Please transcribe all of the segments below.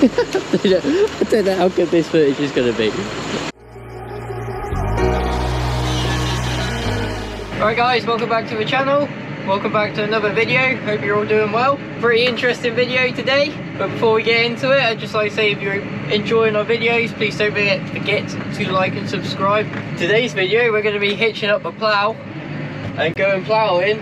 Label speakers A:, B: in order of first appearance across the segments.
A: I don't know how good this footage is going to be. Alright guys, welcome back to the channel. Welcome back to another video. Hope you're all doing well. Pretty interesting video today. But before we get into it, I'd just like to say if you're enjoying our videos, please don't forget, to like and subscribe. Today's video, we're going to be hitching up a plough and going ploughing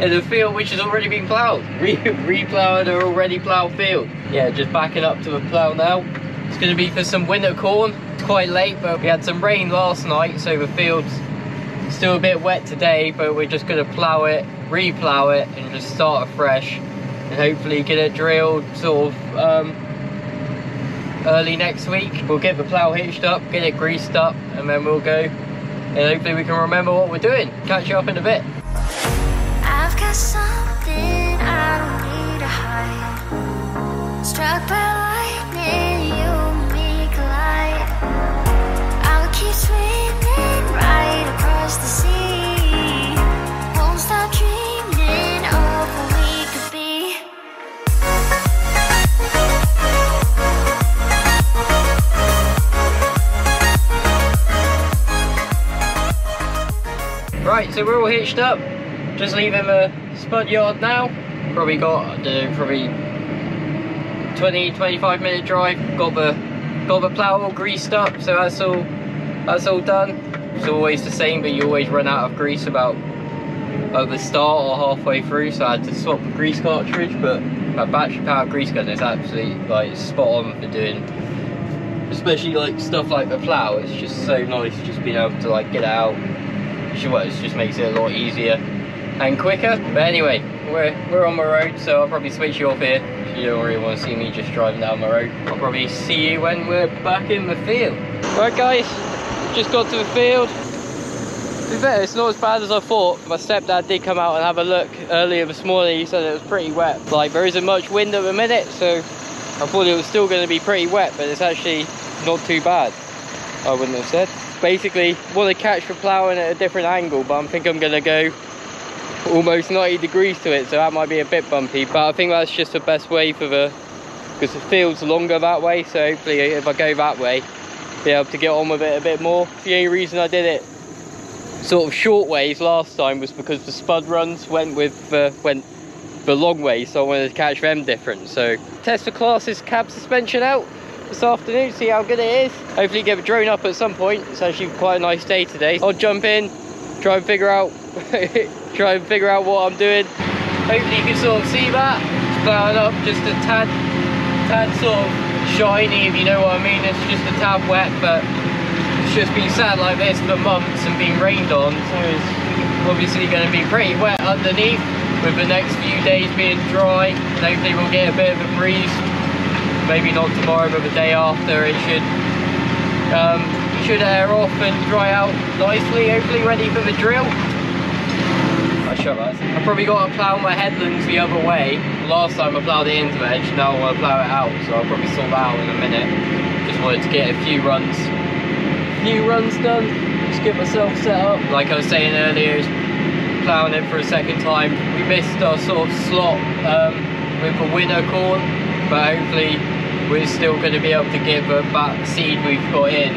A: in a field which has already been ploughed. Re Reploughing an already ploughed field. Yeah, just backing up to a plough now. It's going to be for some winter corn. It's quite late, but we had some rain last night, so the field's still a bit wet today, but we're just going to plough it, re-plough it, and just start afresh. And hopefully get it drilled sort of um, early next week. We'll get the plough hitched up, get it greased up, and then we'll go. And hopefully we can remember what we're doing. Catch you up in a bit.
B: Right,
A: so we're all hitched up. Just leaving the spud yard now. Probably got, don't probably 20, 25 minute drive. Got the got the plough all greased up, so that's all that's all done. It's always the same, but you always run out of grease about at the start or halfway through, so I had to swap the grease cartridge, but my battery powered grease gun is absolutely like spot on for doing especially like stuff like the plough, it's just so nice just being able to like get out. Well, it just makes it a lot easier and quicker. But anyway, we're we're on the road, so I'll probably switch you off here. If you don't really want to see me just driving down the road, I'll probably see you when we're back in the field. Right guys, just got to the field. To be fair, it's not as bad as I thought. My stepdad did come out and have a look earlier this morning. He said it was pretty wet. Like there isn't much wind at the minute, so I thought it was still going to be pretty wet, but it's actually not too bad. I wouldn't have said. Basically, want to catch the ploughing at a different angle, but I think I'm going to go almost 90 degrees to it, so that might be a bit bumpy. But I think that's just the best way for the, because the field's longer that way, so hopefully if I go that way, be able to get on with it a bit more. The only reason I did it sort of short ways last time was because the spud runs went with uh, went the long way, so I wanted to catch them different. So test the Claas's cab suspension out this afternoon, see how good it is. Hopefully get the drone up at some point. It's actually quite a nice day today. I'll jump in, try and figure out try and figure out what I'm doing. Hopefully you can sort of see that. It's plowing up just a tad tad sort of shiny if you know what I mean. It's just a tad wet but it's just been sat like this for months and been rained on so it's obviously going to be pretty wet underneath with the next few days being dry hopefully we'll get a bit of a breeze maybe not tomorrow but the day after it should um, should air off and dry out nicely hopefully ready for the drill I probably got to plough my headlands the other way. Last time I ploughed the edge now I want to plough it out so I'll probably sort that out in a minute. Just wanted to get a few runs. Few runs done. Just get myself set up. Like I was saying earlier ploughing it for a second time. We missed our sort of slot um, with the winter corn but hopefully we're still going to be able to get the back seed we've got in.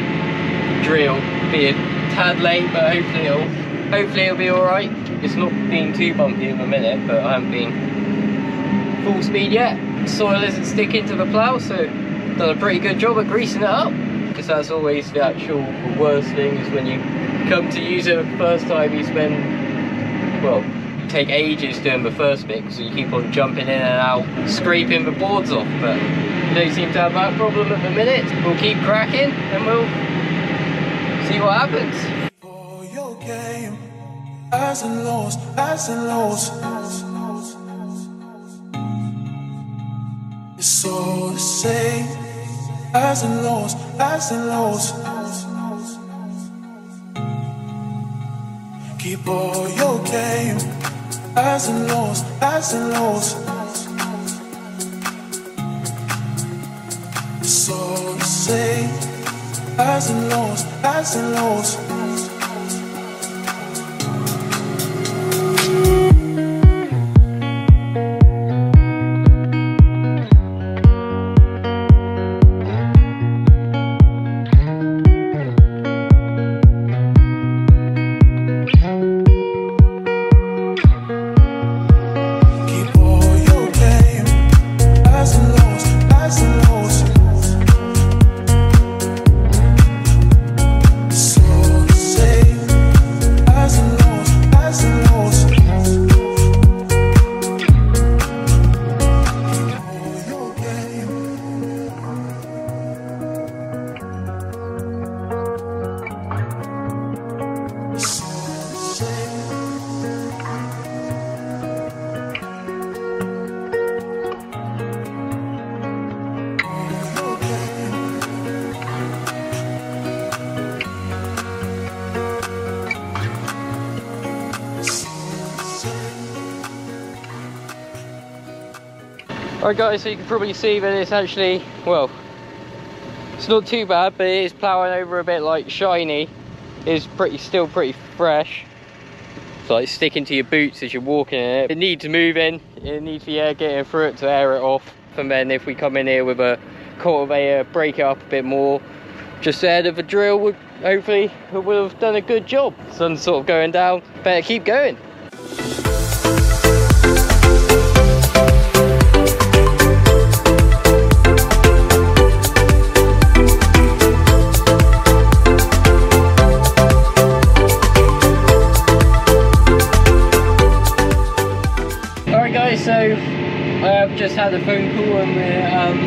A: Drill. be a tad late but hopefully it'll hopefully it'll be all right it's not being too bumpy in a minute but I haven't been full speed yet. Soil isn't sticking to the plough so done a pretty good job of greasing it up. Because that's always the actual worst thing is when you come to use it the first time you spend well take ages doing the first bit because you keep on jumping in and out scraping the boards off but don't seem to have that problem at the minute. We'll keep cracking and we'll see what happens
C: highs and lows, highs and lows. It's all the same, highs and lows, highs and lows. Keep all your game, highs and lows, highs and lows. It's all the same, highs and lows, highs and lows.
A: Alright guys, so you can probably see that it's actually, well, it's not too bad, but it is ploughing over a bit like shiny. It's pretty, still pretty fresh. It's like sticking to your boots as you're walking in it. It needs moving, it needs the air getting through it to air it off. And then if we come in here with a cultivator, break it up a bit more, just ahead of a drill would hopefully would have done a good job. Sun's sort of going down, better keep going. Just had a phone call and we're um,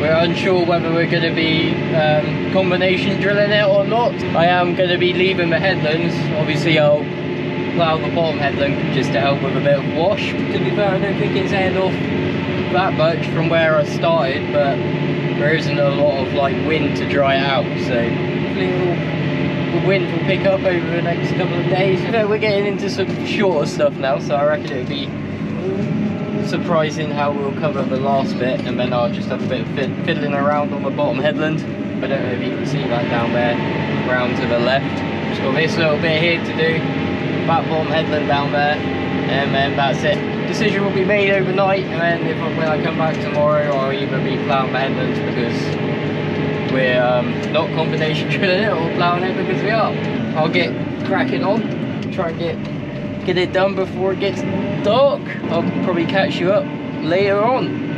A: we're unsure whether we're going to be um, combination drilling it or not. I am going to be leaving the headlands. Obviously I'll plough the bottom headland just to help with a bit of wash. To be fair, I don't think it's aired off that much from where I started, but there isn't a lot of like wind to dry out, so hopefully the wind will pick up over the next couple of days. We're getting into some shorter stuff now, so I reckon it'll be surprising how we'll cover the last bit, and then I'll just have a bit of fid fiddling around on the bottom headland. I don't know if you can see that down there, round to the left. Just got this little bit here to do, that bottom headland down there, and then that's it. Decision will be made overnight, and then if when I come back tomorrow, I'll either be ploughing the headlands because we're um, not combination drilling it or ploughing it because we are. I'll get cracking on, try and get get it done before it gets dark. I'll probably catch you up later on.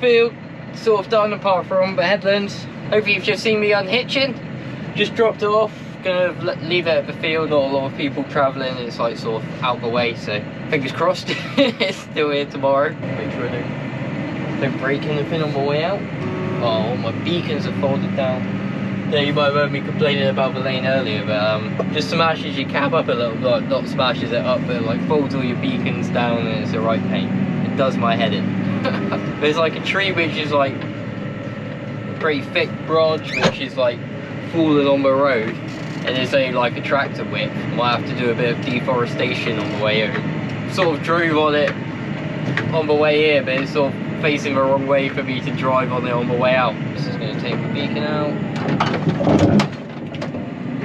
A: Field sort of done apart from the headlands. Hopefully you've just seen me unhitching. Just dropped off. Gonna leave it at the field. Not a lot of people travelling. It's like sort of out the way. So fingers crossed. it's still here tomorrow. Make sure I don't, don't break anything on my way out. Oh, my beacons are folded down. Yeah, you might have heard me complaining about the lane earlier, but um, just smashes your cab up a little, like not smashes it up, but like folds all your beacons down and it's a right pain. It does my head in. There's like a tree which is like a pretty thick branch which is like falling on the road and it's only like a tractor width. Might have to do a bit of deforestation on the way home. Sort of drove on it on the way here, but it's sort of facing the wrong way for me to drive on it on the way out. This is going to take the beacon out.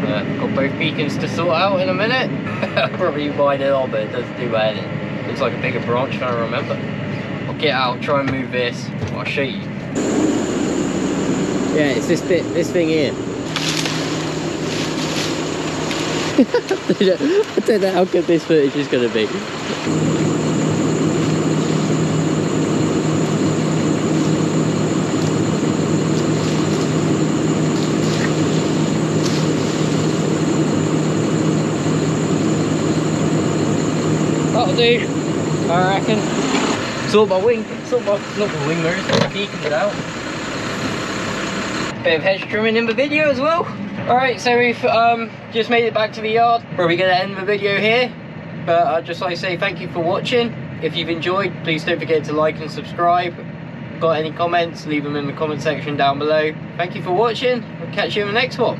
A: Uh, got both beacons to sort out in a minute. Probably wind it on, but it doesn't do anything. Looks like a bigger branch than I remember. I'll get out, try and move this. I'll show you. Yeah, it's this bit, this thing here. I don't know- I don't know how good this footage is going to be. That'll do, I reckon. Sort my wing, sort my, not my wing mirrors, but my beacons out. Bit of hedge trimming in the video as well. Alright, so we've um, just made it back to the yard. Probably to end the video here. But I'd just like to say thank you for watching. If you've enjoyed, please don't forget to like and subscribe. Got any comments, leave them in the comment section down below. Thank you for watching. I'll catch you in the next one.